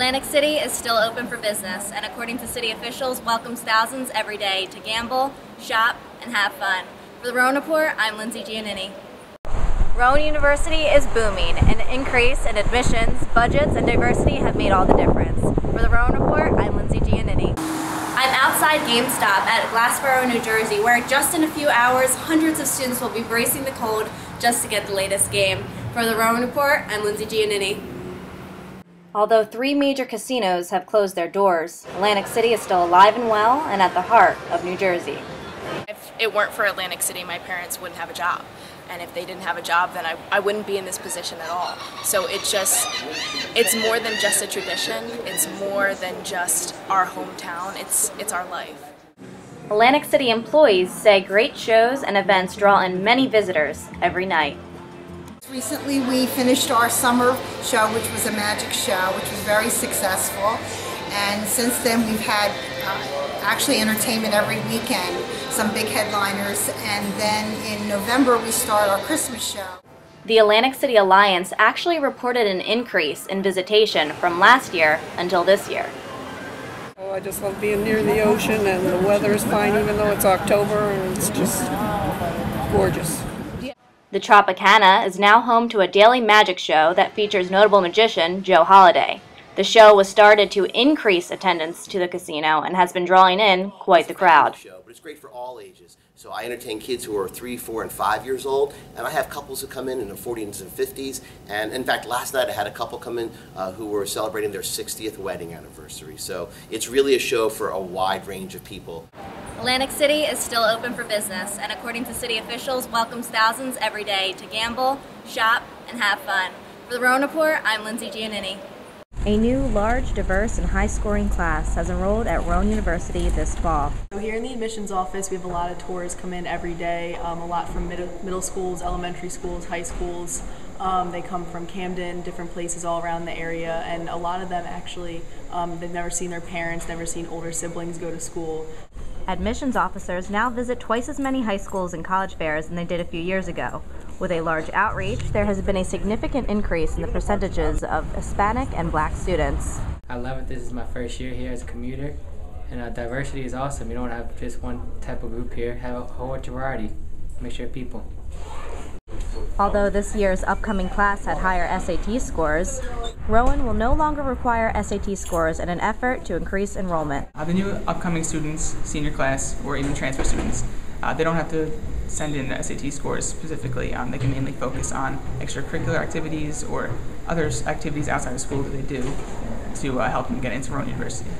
Atlantic City is still open for business and according to city officials welcomes thousands every day to gamble, shop, and have fun. For the Rowan Report, I'm Lindsey Giannini. Rowan University is booming. An increase in admissions, budgets, and diversity have made all the difference. For the Rowan Report, I'm Lindsey Giannini. I'm outside GameStop at Glassboro, New Jersey, where just in a few hours, hundreds of students will be bracing the cold just to get the latest game. For the Rowan Report, I'm Lindsey Giannini. Although three major casinos have closed their doors, Atlantic City is still alive and well and at the heart of New Jersey. If it weren't for Atlantic City, my parents wouldn't have a job. And if they didn't have a job, then I, I wouldn't be in this position at all. So it's just, it's more than just a tradition. It's more than just our hometown. It's, it's our life. Atlantic City employees say great shows and events draw in many visitors every night. Recently we finished our summer show, which was a magic show, which was very successful. And since then we've had uh, actually entertainment every weekend, some big headliners. And then in November we start our Christmas show. The Atlantic City Alliance actually reported an increase in visitation from last year until this year. Oh, I just love being near the ocean and the weather is fine even though it's October and it's just gorgeous. The Tropicana is now home to a daily magic show that features notable magician Joe Holiday. The show was started to increase attendance to the casino and has been drawing in quite the crowd. Show, but it's great for all ages. So I entertain kids who are three, four, and five years old, and I have couples who come in in their 40s and 50s. And in fact, last night I had a couple come in uh, who were celebrating their 60th wedding anniversary. So it's really a show for a wide range of people. Atlantic City is still open for business and according to city officials welcomes thousands every day to gamble, shop, and have fun. For the Rowan Report, I'm Lindsey Giannini. A new, large, diverse, and high-scoring class has enrolled at Rowan University this fall. So here in the admissions office, we have a lot of tours come in every day, um, a lot from middle, middle schools, elementary schools, high schools. Um, they come from Camden, different places all around the area, and a lot of them actually, um, they've never seen their parents, never seen older siblings go to school. Admissions officers now visit twice as many high schools and college fairs than they did a few years ago. With a large outreach, there has been a significant increase in the percentages of Hispanic and black students. I love it. This is my first year here as a commuter, and uh, diversity is awesome. You don't have just one type of group here, have a whole variety. Mixture of people. Although this year's upcoming class had higher SAT scores, Rowan will no longer require SAT scores in an effort to increase enrollment. Uh, the new upcoming students, senior class, or even transfer students, uh, they don't have to send in SAT scores specifically. Um, they can mainly focus on extracurricular activities or other activities outside of school that they do to uh, help them get into Rowan University.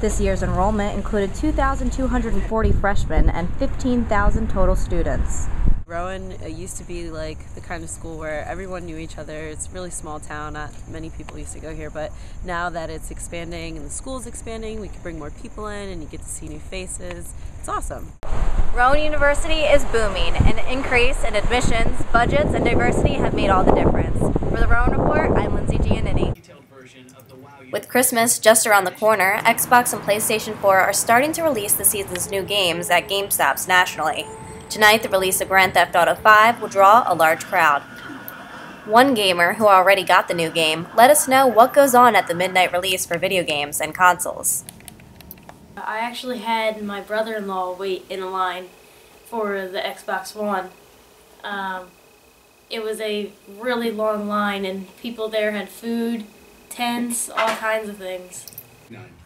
This year's enrollment included 2,240 freshmen and 15,000 total students. Rowan used to be like the kind of school where everyone knew each other. It's a really small town. Not many people used to go here, but now that it's expanding and the school's expanding, we can bring more people in and you get to see new faces. It's awesome. Rowan University is booming. An increase in admissions, budgets, and diversity have made all the difference. For the Rowan Report, I'm Lindsey Giannini. With Christmas just around the corner, Xbox and PlayStation 4 are starting to release the season's new games at GameStops nationally. Tonight, the release of Grand Theft Auto 5 will draw a large crowd. One gamer who already got the new game let us know what goes on at the midnight release for video games and consoles. I actually had my brother-in-law wait in a line for the Xbox One. Um, it was a really long line and people there had food, tents, all kinds of things.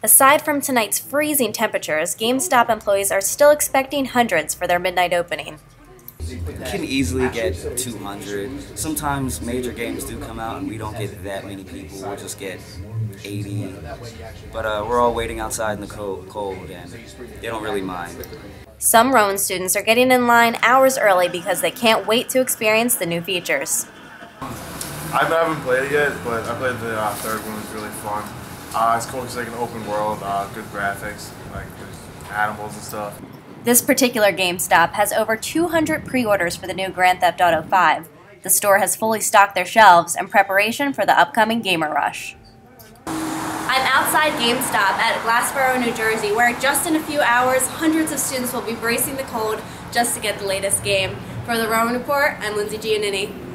Aside from tonight's freezing temperatures, GameStop employees are still expecting hundreds for their midnight opening. You can easily get 200. Sometimes major games do come out and we don't get that many people. We'll just get 80. But uh, we're all waiting outside in the cold, cold and they don't really mind. Some Rowan students are getting in line hours early because they can't wait to experience the new features. I haven't played it yet, but I played the uh, third one. It was really fun. Uh, it's cool. It's like an open world, uh, good graphics, like there's animals and stuff. This particular GameStop has over 200 pre-orders for the new Grand Theft Auto 5. The store has fully stocked their shelves in preparation for the upcoming gamer rush. I'm outside GameStop at Glassboro, New Jersey, where just in a few hours, hundreds of students will be bracing the cold just to get the latest game. For the Rowan Report, I'm Lindsey Giannini.